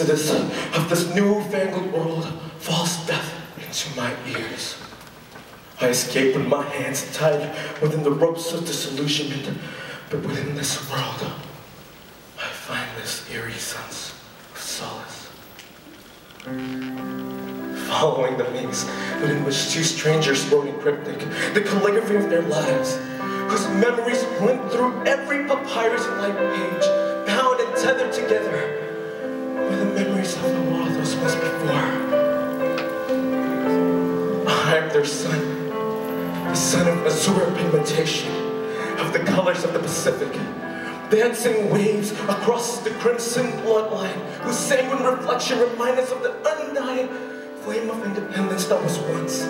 exodus of this newfangled world falls death into my ears. I escape with my hands tied within the ropes of disillusionment, but within this world, I find this eerie sense of solace. Following the maze within which two strangers wrote in cryptic the calligraphy of their lives, whose memories went through every papyrus-like page, bound and tethered together once before. I am their son, the son of azure pigmentation, of the colors of the Pacific, dancing waves across the crimson bloodline, whose sanguine reflection reminds us of the undying flame of independence that was once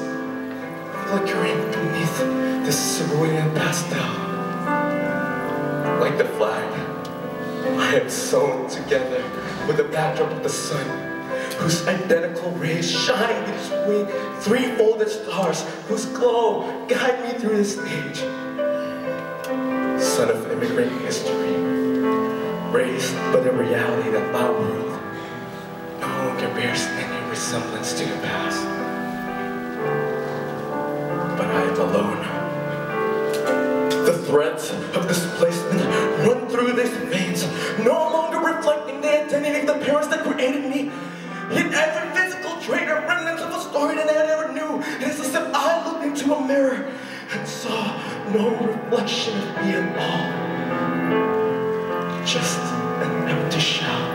flickering beneath the cerulean pastel. Like the flag, I am sewn together with the backdrop of the sun, whose identical rays shine between three-folded stars, whose glow guide me through this age. Son of immigrant history, raised by the reality that my world no longer bears any resemblance to the past. But I am alone. The threads of displacement and saw no reflection of me at all. Just an empty shell.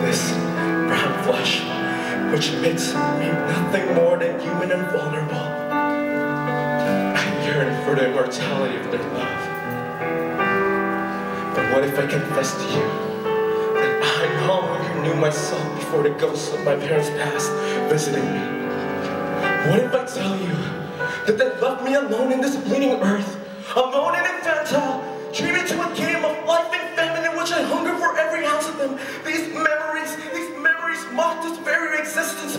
This brown flesh, which makes me nothing more than human and vulnerable. I yearn for the immortality of their love. But what if I confess to you that I no longer knew myself before the ghosts of my parents' past visiting me? What if I tell you that they left me alone in this bleeding earth, alone and infantile, dreaming to a game of life and famine in which I hunger for every ounce of them? These memories, these memories mock this very existence,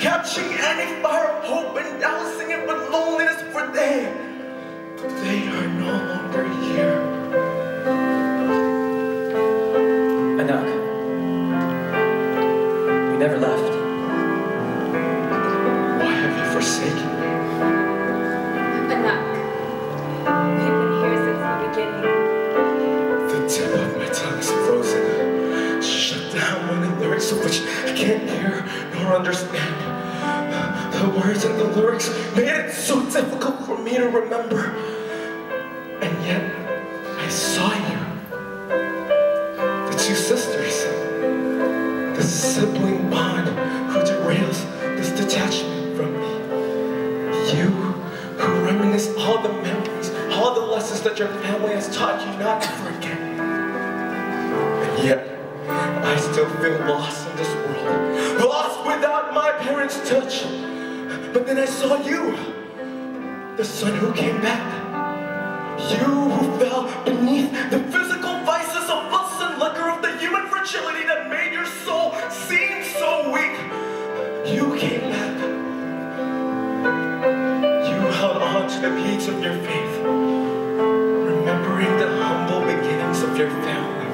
catching any fire of hope and dousing it with loneliness for they, You forsaken me? Anak, we've been here since the beginning. The tip of my tongue is frozen, shut down when the lyrics of which I can't hear nor understand. The words and the lyrics made it so difficult for me to remember. And yet, not to forget. And yet, I still feel lost in this world, lost without my parents' touch. But then I saw you, the son who came back. You who fell beneath the physical vices of lust and liquor of the human fragility that made your soul seem so weak. You came back. You held on to the beads of your faith, your family.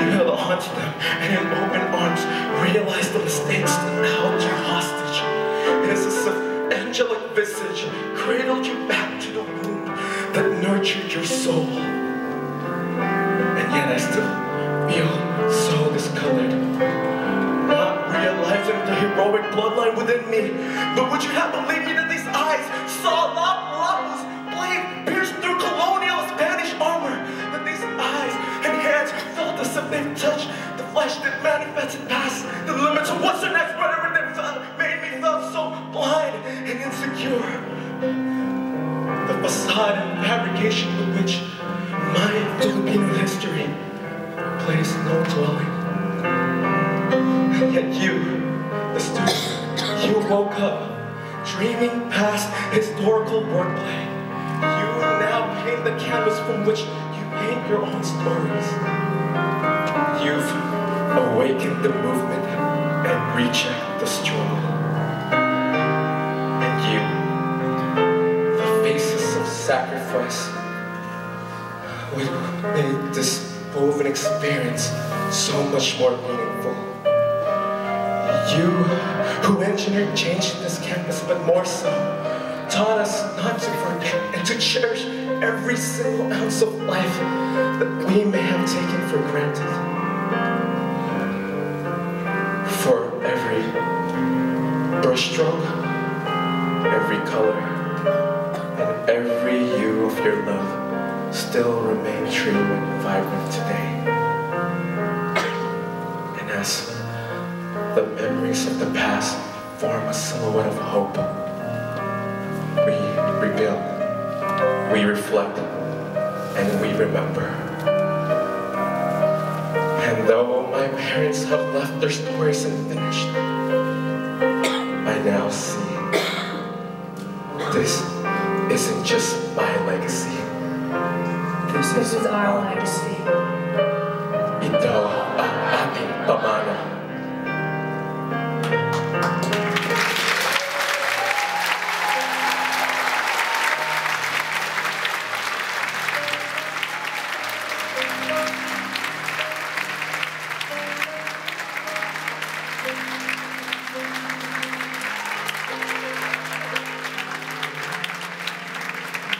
You held on to them and in open arms realized the mistakes that held you hostage. It is as if angelic visage cradled you back to the womb that nurtured your soul. And yet I still feel so discolored. Not realizing the heroic bloodline within me. But would you have believed me that these eyes saw La they've the flesh that manifested past the limits of what's the next whatever they felt made me feel so blind and insecure. The facade and fabrication with which my Filipino history plays no dwelling. And yet you, the student, you woke up dreaming past historical wordplay. You now paint the canvas from which you paint your own stories. You've awakened the movement and rechecked the struggle. And you, the faces of sacrifice, would make this woven experience so much more meaningful. You, who engineered change in this campus, but more so, taught us not to forget and to cherish every single ounce of life that we may have taken for granted. For every brushstroke, every color, and every hue of your love still remain true and vibrant today. And as the memories of the past form a silhouette of hope, we rebuild, we reflect and we remember. And though my parents have left their stories unfinished, I now see this isn't just my legacy. This, this is, our legacy. legacy. Ito ang aking pamana.